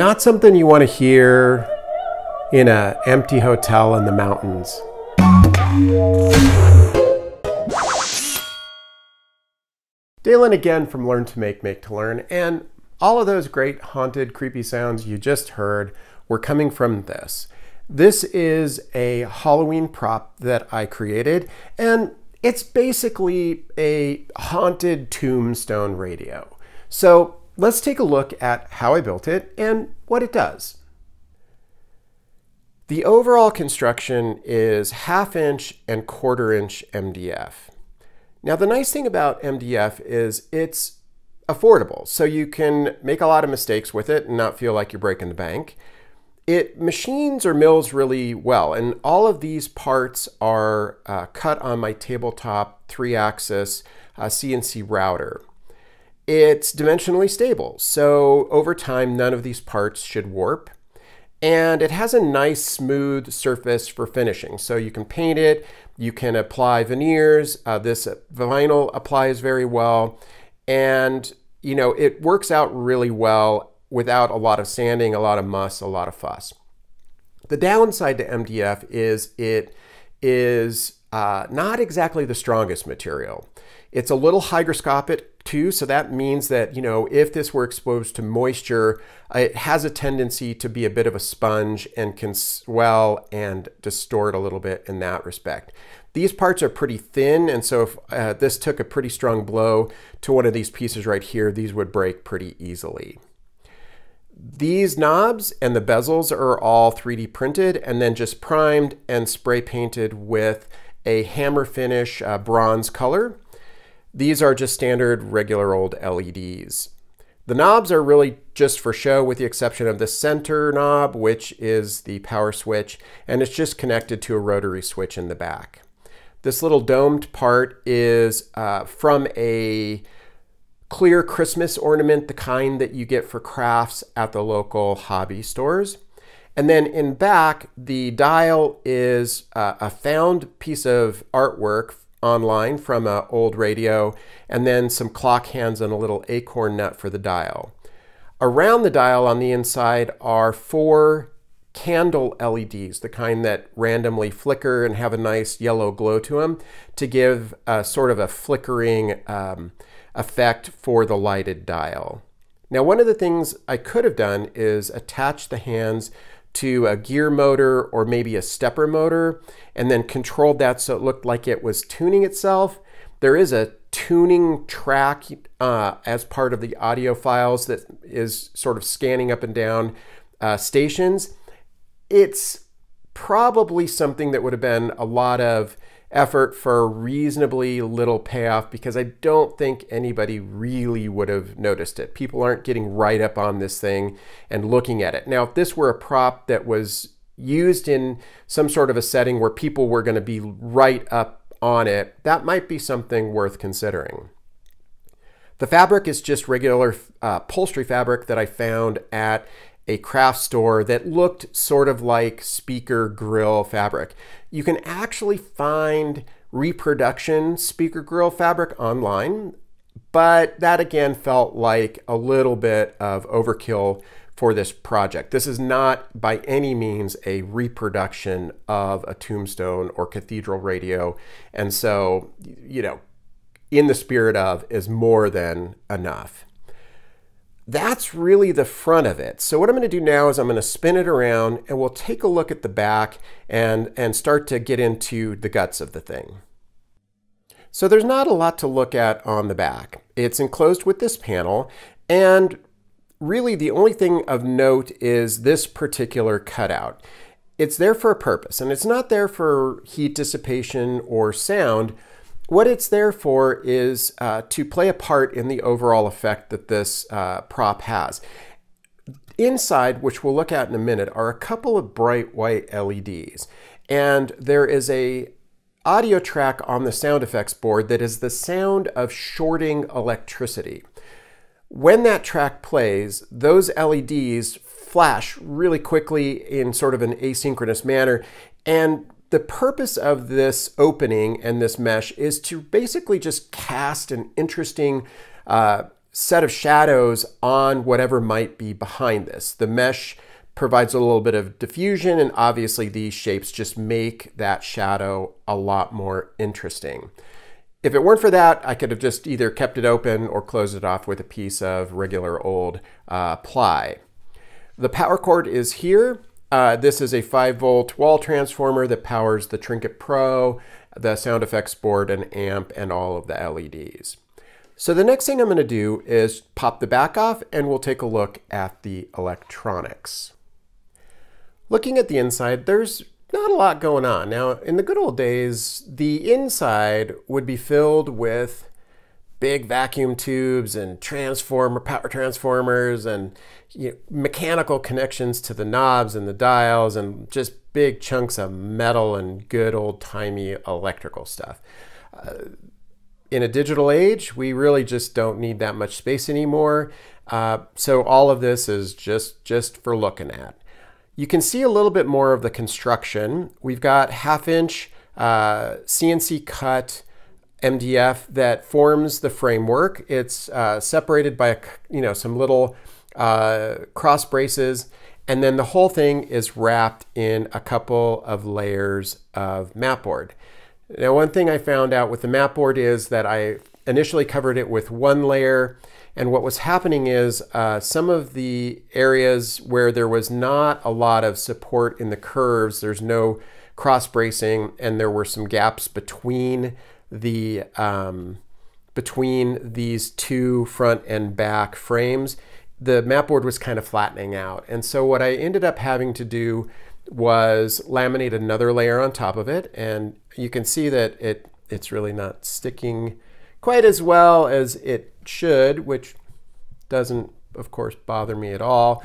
not something you want to hear in an empty hotel in the mountains. Dalen again from Learn to Make, Make to Learn, and all of those great haunted, creepy sounds you just heard were coming from this. This is a Halloween prop that I created, and it's basically a haunted tombstone radio. So let's take a look at how I built it and what it does. The overall construction is half inch and quarter inch MDF. Now the nice thing about MDF is it's affordable, so you can make a lot of mistakes with it and not feel like you're breaking the bank. It machines or mills really well, and all of these parts are uh, cut on my tabletop three-axis uh, CNC router. It's dimensionally stable, so over time none of these parts should warp and it has a nice smooth surface for finishing. So you can paint it, you can apply veneers, uh, this vinyl applies very well, and you know, it works out really well without a lot of sanding, a lot of muss, a lot of fuss. The downside to MDF is it is uh, not exactly the strongest material. It's a little hygroscopic too, so that means that, you know, if this were exposed to moisture, it has a tendency to be a bit of a sponge and can swell and distort a little bit in that respect. These parts are pretty thin, and so if uh, this took a pretty strong blow to one of these pieces right here, these would break pretty easily. These knobs and the bezels are all 3D printed and then just primed and spray painted with a hammer finish uh, bronze color. These are just standard regular old LEDs. The knobs are really just for show with the exception of the center knob, which is the power switch, and it's just connected to a rotary switch in the back. This little domed part is uh, from a clear Christmas ornament, the kind that you get for crafts at the local hobby stores. And then in back, the dial is uh, a found piece of artwork online from an old radio, and then some clock hands and a little acorn nut for the dial. Around the dial on the inside are four candle LEDs, the kind that randomly flicker and have a nice yellow glow to them to give a sort of a flickering um, effect for the lighted dial. Now, one of the things I could have done is attach the hands to a gear motor or maybe a stepper motor and then controlled that so it looked like it was tuning itself. There is a tuning track uh, as part of the audio files that is sort of scanning up and down uh, stations. It's probably something that would have been a lot of effort for a reasonably little payoff because I don't think anybody really would have noticed it. People aren't getting right up on this thing and looking at it. Now, if this were a prop that was used in some sort of a setting where people were going to be right up on it, that might be something worth considering. The fabric is just regular uh, upholstery fabric that I found at a craft store that looked sort of like speaker grill fabric. You can actually find reproduction speaker grill fabric online, but that again felt like a little bit of overkill for this project. This is not by any means a reproduction of a tombstone or cathedral radio. And so, you know, in the spirit of is more than enough that's really the front of it. So what I'm going to do now is I'm going to spin it around and we'll take a look at the back and, and start to get into the guts of the thing. So there's not a lot to look at on the back. It's enclosed with this panel and really the only thing of note is this particular cutout. It's there for a purpose and it's not there for heat dissipation or sound, what it's there for is uh, to play a part in the overall effect that this uh, prop has. Inside, which we'll look at in a minute, are a couple of bright white LEDs. And there is a audio track on the sound effects board that is the sound of shorting electricity. When that track plays, those LEDs flash really quickly in sort of an asynchronous manner and the purpose of this opening and this mesh is to basically just cast an interesting uh, set of shadows on whatever might be behind this. The mesh provides a little bit of diffusion and obviously these shapes just make that shadow a lot more interesting. If it weren't for that, I could have just either kept it open or closed it off with a piece of regular old uh, ply. The power cord is here. Uh, this is a 5 volt wall transformer that powers the Trinket Pro, the sound effects board, and amp, and all of the LEDs. So the next thing I'm going to do is pop the back off and we'll take a look at the electronics. Looking at the inside, there's not a lot going on. Now, in the good old days, the inside would be filled with big vacuum tubes and transformer power transformers and you know, mechanical connections to the knobs and the dials and just big chunks of metal and good old timey electrical stuff. Uh, in a digital age, we really just don't need that much space anymore. Uh, so all of this is just just for looking at. You can see a little bit more of the construction. We've got half inch uh, CNC cut MDF that forms the framework. It's uh, separated by a, you know some little uh, cross braces, and then the whole thing is wrapped in a couple of layers of mapboard. Now, one thing I found out with the mapboard is that I initially covered it with one layer, and what was happening is uh, some of the areas where there was not a lot of support in the curves, there's no cross bracing, and there were some gaps between the um, between these two front and back frames, the map board was kind of flattening out. And so what I ended up having to do was laminate another layer on top of it. And you can see that it it's really not sticking quite as well as it should, which doesn't, of course, bother me at all.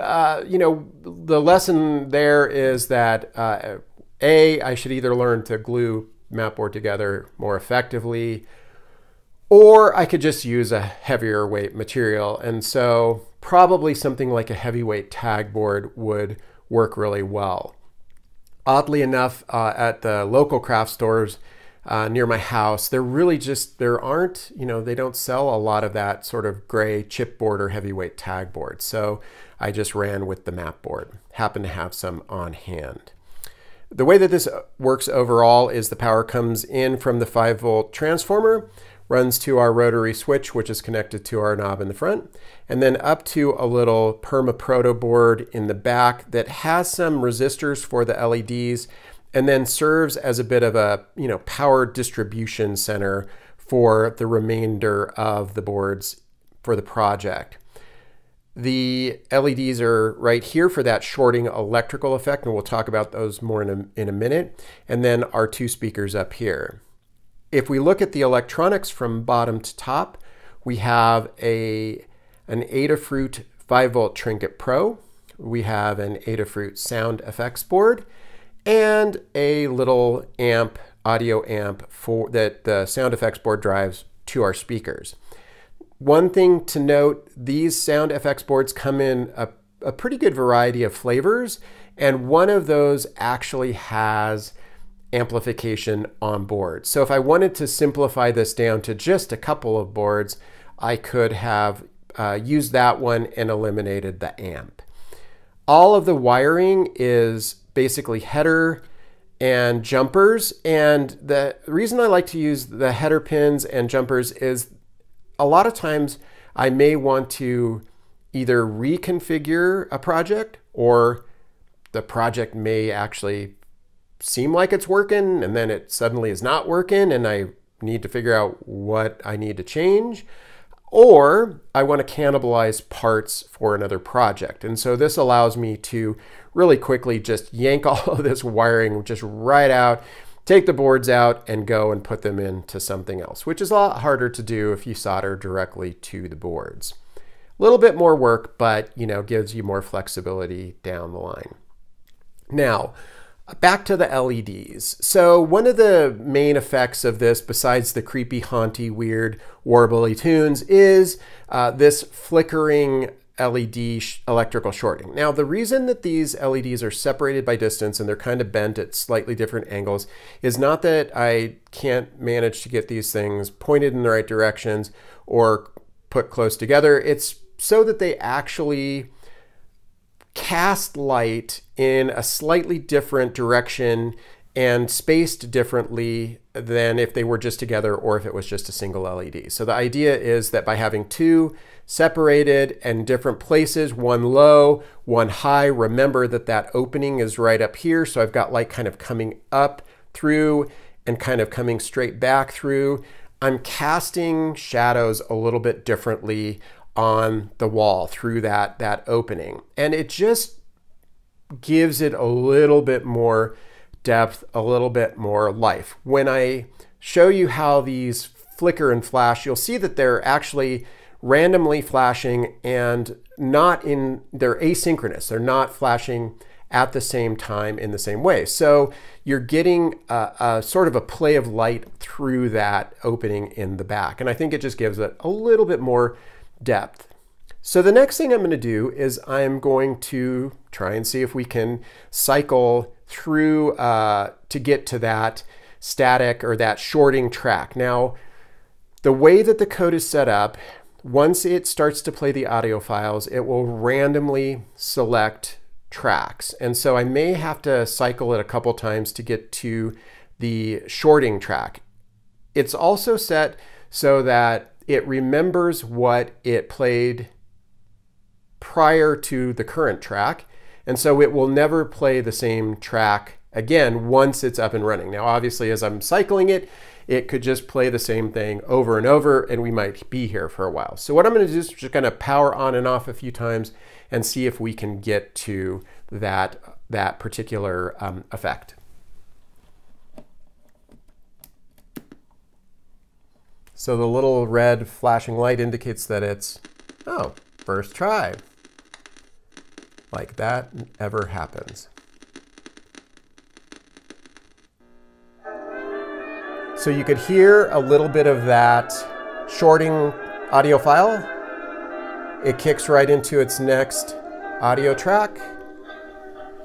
Uh, you know, the lesson there is that uh, A, I should either learn to glue mapboard together more effectively, or I could just use a heavier weight material. And so probably something like a heavyweight tag board would work really well. Oddly enough, uh, at the local craft stores uh, near my house, there really just, there aren't, you know, they don't sell a lot of that sort of gray chipboard or heavyweight tag board. So I just ran with the map board. Happen to have some on hand. The way that this works overall is the power comes in from the 5 volt transformer, runs to our rotary switch, which is connected to our knob in the front, and then up to a little Perma Proto board in the back that has some resistors for the LEDs, and then serves as a bit of a you know power distribution center for the remainder of the boards for the project. The LEDs are right here for that shorting electrical effect, and we'll talk about those more in a, in a minute. And then our two speakers up here. If we look at the electronics from bottom to top, we have a, an Adafruit 5 volt Trinket Pro. We have an Adafruit sound effects board and a little amp, audio amp for that the sound effects board drives to our speakers. One thing to note, these sound FX boards come in a, a pretty good variety of flavors, and one of those actually has amplification on board. So if I wanted to simplify this down to just a couple of boards, I could have uh, used that one and eliminated the amp. All of the wiring is basically header and jumpers. And the reason I like to use the header pins and jumpers is a lot of times I may want to either reconfigure a project or the project may actually seem like it's working and then it suddenly is not working and I need to figure out what I need to change. Or I want to cannibalize parts for another project. And so this allows me to really quickly just yank all of this wiring just right out take the boards out and go and put them into something else, which is a lot harder to do if you solder directly to the boards. A little bit more work, but you know, gives you more flexibility down the line. Now, back to the LEDs. So one of the main effects of this, besides the creepy, haunty, weird, warbly tunes, is uh, this flickering LED sh electrical shorting. Now, the reason that these LEDs are separated by distance and they're kind of bent at slightly different angles is not that I can't manage to get these things pointed in the right directions or put close together. It's so that they actually cast light in a slightly different direction and spaced differently than if they were just together or if it was just a single LED. So the idea is that by having two separated and different places, one low, one high, remember that that opening is right up here. So I've got light kind of coming up through and kind of coming straight back through. I'm casting shadows a little bit differently on the wall through that, that opening. And it just gives it a little bit more depth, a little bit more life. When I show you how these flicker and flash, you'll see that they're actually randomly flashing and not in, they're asynchronous. They're not flashing at the same time in the same way. So you're getting a, a, sort of a play of light through that opening in the back. And I think it just gives it a little bit more depth. So the next thing I'm going to do is I'm going to try and see if we can cycle through uh, to get to that static or that shorting track. Now, the way that the code is set up, once it starts to play the audio files, it will randomly select tracks. And so I may have to cycle it a couple times to get to the shorting track. It's also set so that it remembers what it played prior to the current track and so it will never play the same track again once it's up and running. Now, obviously, as I'm cycling it, it could just play the same thing over and over and we might be here for a while. So what I'm gonna do is just gonna power on and off a few times and see if we can get to that, that particular um, effect. So the little red flashing light indicates that it's, oh, first try like that ever happens. So you could hear a little bit of that shorting audio file. It kicks right into its next audio track.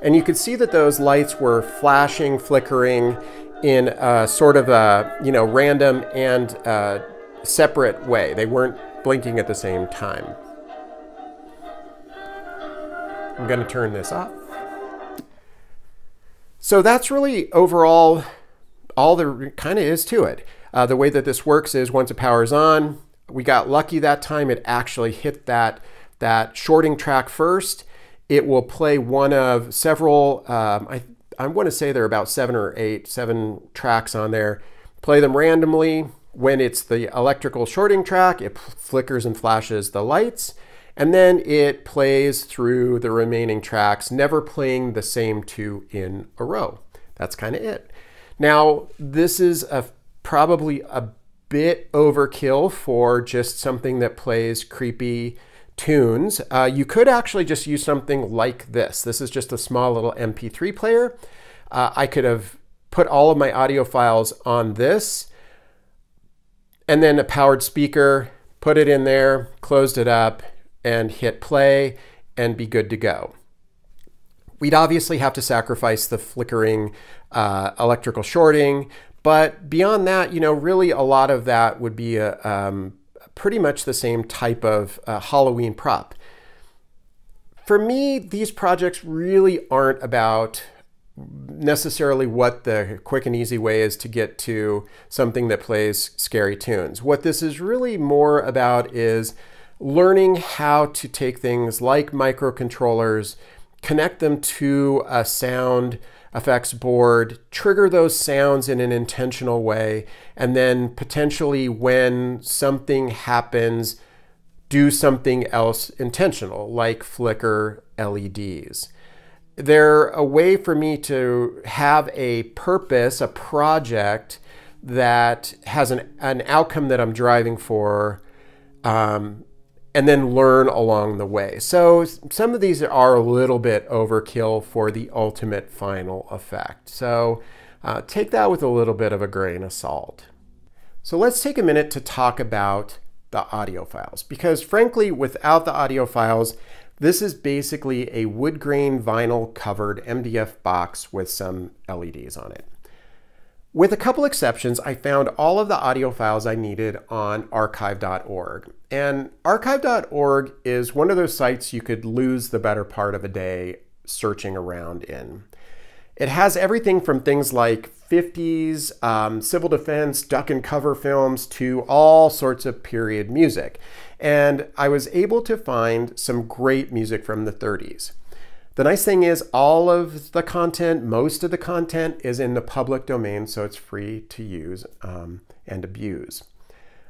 And you could see that those lights were flashing, flickering in a sort of a, you know, random and uh, separate way. They weren't blinking at the same time. I'm going to turn this off. So that's really overall all there kind of is to it. Uh, the way that this works is once it powers on, we got lucky that time it actually hit that, that shorting track first. It will play one of several, um, I, I want to say there are about seven or eight, seven tracks on there. Play them randomly. When it's the electrical shorting track, it flickers and flashes the lights and then it plays through the remaining tracks, never playing the same two in a row. That's kind of it. Now, this is a, probably a bit overkill for just something that plays creepy tunes. Uh, you could actually just use something like this. This is just a small little MP3 player. Uh, I could have put all of my audio files on this and then a powered speaker, put it in there, closed it up, and hit play and be good to go. We'd obviously have to sacrifice the flickering uh, electrical shorting, but beyond that, you know, really a lot of that would be a, um, pretty much the same type of uh, Halloween prop. For me, these projects really aren't about necessarily what the quick and easy way is to get to something that plays scary tunes. What this is really more about is learning how to take things like microcontrollers, connect them to a sound effects board, trigger those sounds in an intentional way, and then potentially when something happens, do something else intentional, like flicker LEDs. They're a way for me to have a purpose, a project that has an, an outcome that I'm driving for um, and then learn along the way. So some of these are a little bit overkill for the ultimate final effect. So uh, take that with a little bit of a grain of salt. So let's take a minute to talk about the the audio files. Because frankly, without the audio files, this is basically a wood grain vinyl covered MDF box with some LEDs on it. With a couple exceptions, I found all of the audio files I needed on archive.org. And archive.org is one of those sites you could lose the better part of a day searching around in. It has everything from things like 50s, um, civil defense, duck and cover films to all sorts of period music. And I was able to find some great music from the 30s. The nice thing is all of the content, most of the content is in the public domain, so it's free to use um, and abuse.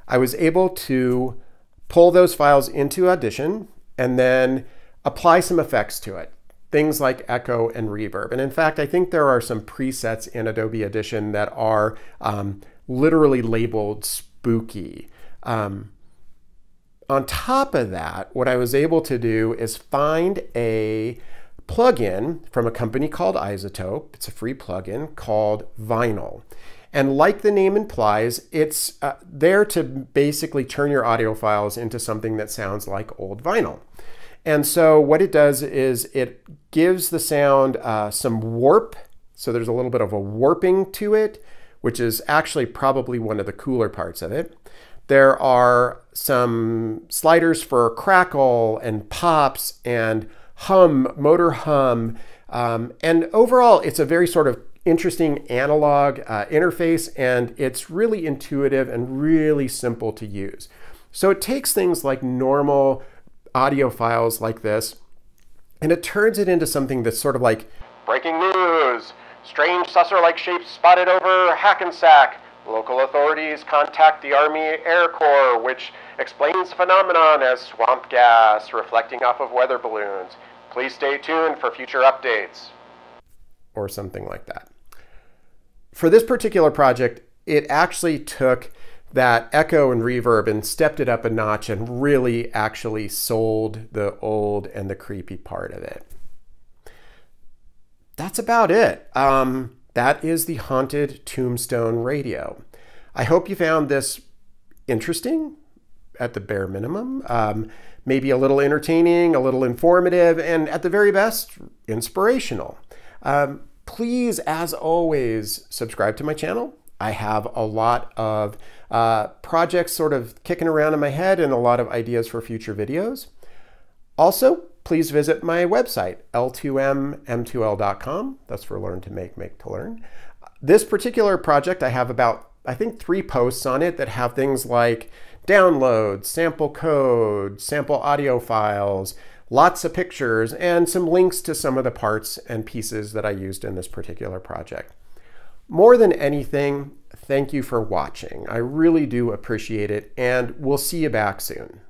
I was able to pull those files into Audition and then apply some effects to it things like echo and reverb. And in fact, I think there are some presets in Adobe Audition that are um, literally labeled spooky. Um, on top of that, what I was able to do is find a plugin from a company called iZotope. It's a free plugin called Vinyl. And like the name implies, it's uh, there to basically turn your audio files into something that sounds like old vinyl. And so what it does is it gives the sound uh, some warp. So there's a little bit of a warping to it, which is actually probably one of the cooler parts of it. There are some sliders for crackle and pops and hum, motor hum. Um, and overall, it's a very sort of interesting analog uh, interface and it's really intuitive and really simple to use. So it takes things like normal audio files like this, and it turns it into something that's sort of like breaking news, strange saucer-like shapes spotted over Hackensack. Local authorities contact the Army Air Corps, which explains phenomenon as swamp gas reflecting off of weather balloons. Please stay tuned for future updates. Or something like that. For this particular project, it actually took that echo and reverb and stepped it up a notch and really actually sold the old and the creepy part of it. That's about it. Um, that is the Haunted Tombstone Radio. I hope you found this interesting at the bare minimum, um, maybe a little entertaining, a little informative, and at the very best, inspirational. Um, please, as always, subscribe to my channel. I have a lot of uh, projects sort of kicking around in my head and a lot of ideas for future videos. Also, please visit my website, l2m-m2l.com. That's for Learn to Make, Make to Learn. This particular project, I have about, I think, three posts on it that have things like downloads, sample code, sample audio files, lots of pictures, and some links to some of the parts and pieces that I used in this particular project. More than anything, thank you for watching. I really do appreciate it, and we'll see you back soon.